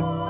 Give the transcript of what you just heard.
Bye.